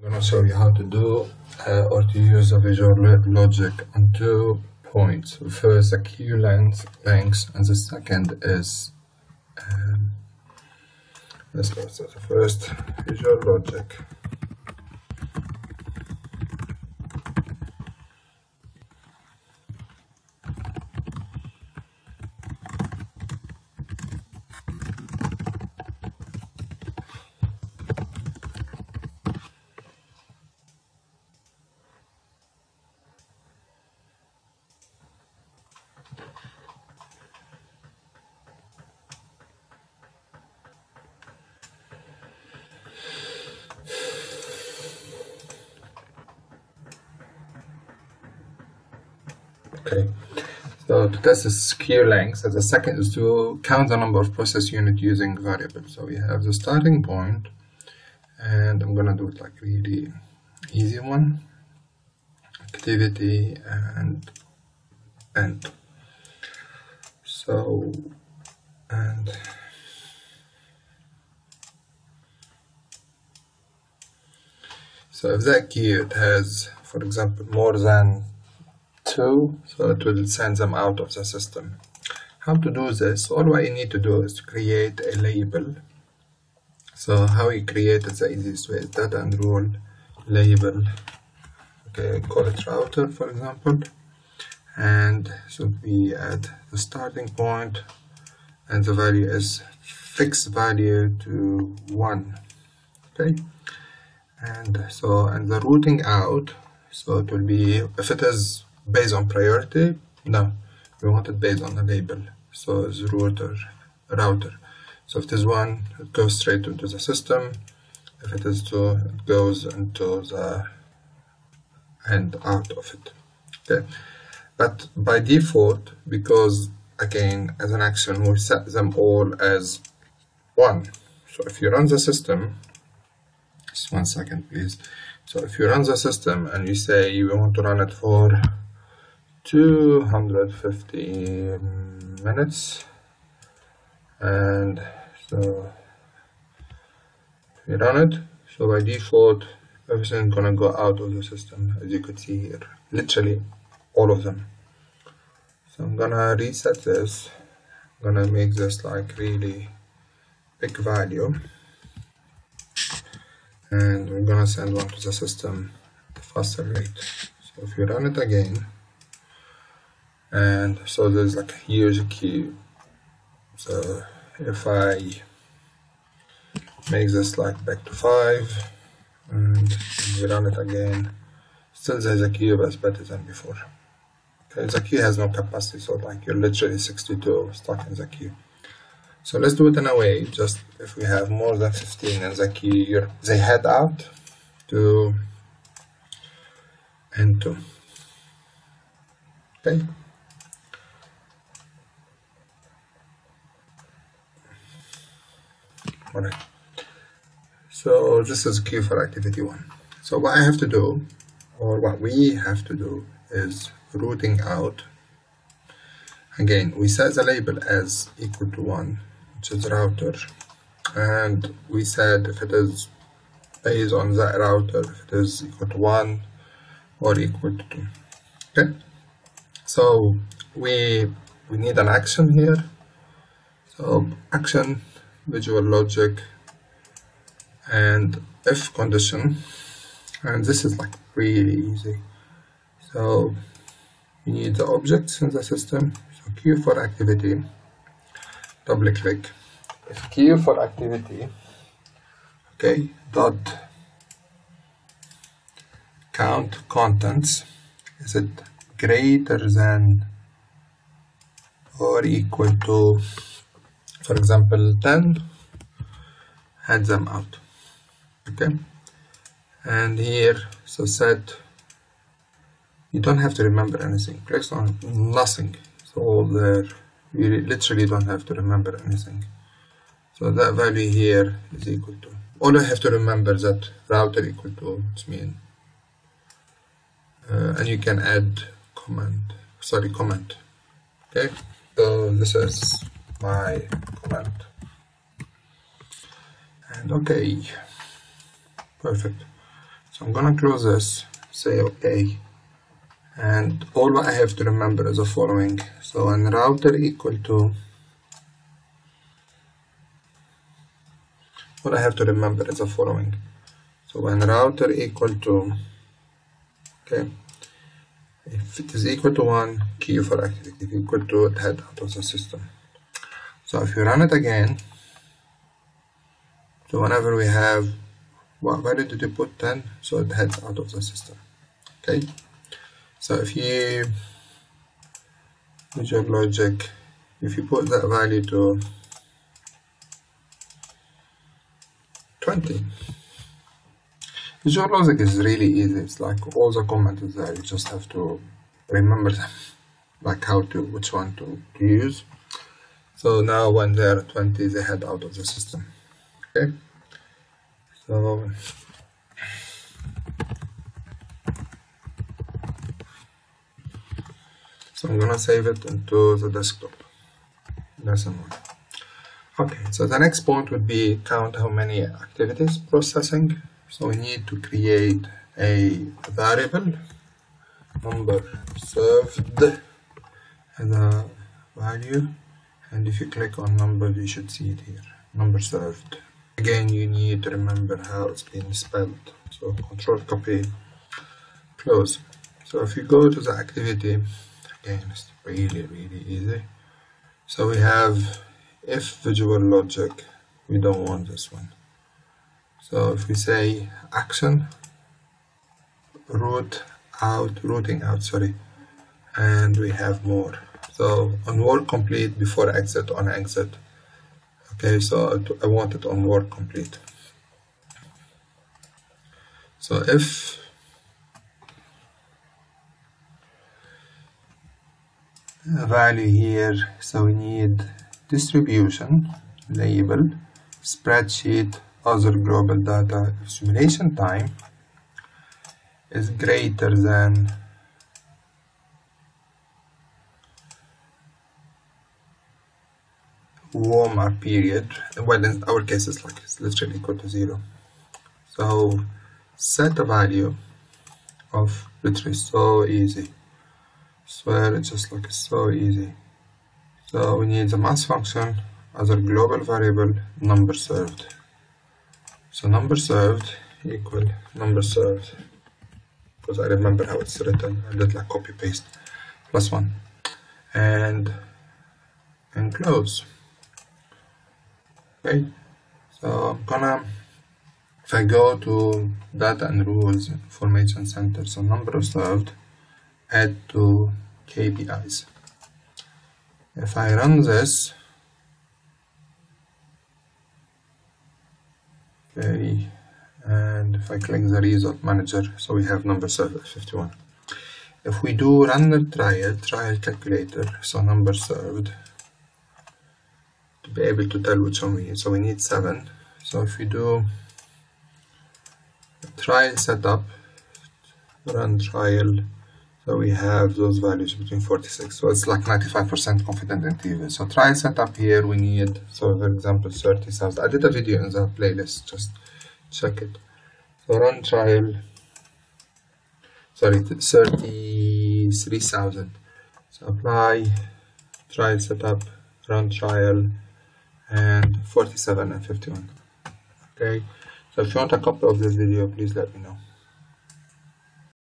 I'm going to show you how to do uh, or to use a visual logic on two points. First, a queue length, length, and the second is um, let's. So the first visual logic. Okay, so to test this queue length, the second is to count the number of process unit using variables. So we have the starting point, and I'm gonna do it like really easy one, activity and end. So, and so if that queue has, for example, more than two so it will send them out of the system. How to do this? All what you need to do is to create a label. So how you create it the easiest way is data and rule label. Okay call it router for example. And so we add the starting point. And the value is fixed value to one. Okay? And so and the routing out so it will be if it is based on priority? No. We want it based on the label. So it's router router. So if it is one it goes straight into the system. If it is two it goes into the end out of it. Okay. But by default because again as an action we set them all as one. So if you run the system just one second please. So if you run the system and you say you want to run it for 250 minutes. And so we run it. So by default everything's gonna go out of the system as you could see here. Literally all of them. So I'm gonna reset this. I'm gonna make this like really big value. And we're gonna send one to the system at a faster rate. So if you run it again and so there's like here's a queue so if I make this like back to 5 and we run it again. Still there's a but it's better than before. Okay the queue has no capacity so like you're literally 62 stuck in the queue so let's do it in a way just if we have more than 15 in the queue they head out to N2 okay alright so this is queue for activity one. So what I have to do or what we have to do is routing out. Again we set the label as equal to one which is router. And we said if it is based on that router if it is equal to one or equal to two. Okay? So we we need an action here. So action visual logic and if condition. And this is like really easy. So you need the objects in the system. So queue for activity. Double click. If queue for activity okay dot count contents is it greater than or equal to for example 10 add them out okay? And here so set. You don't have to remember anything. Press on nothing. So all there. You literally don't have to remember anything. So that value here is equal to all I have to remember that router equal to which mean. Uh, and you can add command sorry comment. Okay? So this is my command and okay perfect. So I'm gonna close this say okay. And all I have to remember is the following. So when router equal to what I have to remember is the following. So when router equal to okay if it is equal to 1 queue for activity if equal to head out of the system so if you run it again so whenever we have what value did you put 10 so it heads out of the system okay? So if you use your logic if you put that value to 20 your Logic is really easy. It's like all the comments there you just have to remember them like how to which one to, to use so now when they're 20 they head out of the system. Okay? So so I'm gonna save it into the desktop. Lesson one. Okay so the next point would be count how many activities processing. So we need to create a variable number served as a value and if you click on number you should see it here. Number served. Again you need to remember how it's been spelled. So control copy close. So if you go to the activity again it's really really easy. So we have if visual logic we don't want this one. So if we say action root out routing out sorry. And we have more so on work complete before exit on exit. Okay so I want it on work complete. So if value here so we need distribution label spreadsheet other global data simulation time is greater than warmer period. Well in our case it's like it's literally equal to zero. So set a value of literally so easy. Swear it's just like so easy. So we need the mass function as a global variable number served. So number served equal number served because I remember how it's written. I did like copy paste plus one. And and close okay. So I'm gonna if I go to data and rules information center so number served add to KPIs if I run this okay and if I click the result manager so we have number served 51 if we do run the trial trial calculator so number served be able to tell which one we need. So we need seven. So if we do trial setup, run trial, so we have those values between 46. So it's like 95% confident interval. So trial setup here we need, so for example, 30,000. I did a video in the playlist, just check it. So run trial, sorry, 33,000. So apply, trial setup, run trial, and 47 and 51 okay. So if you want a copy of this video please let me know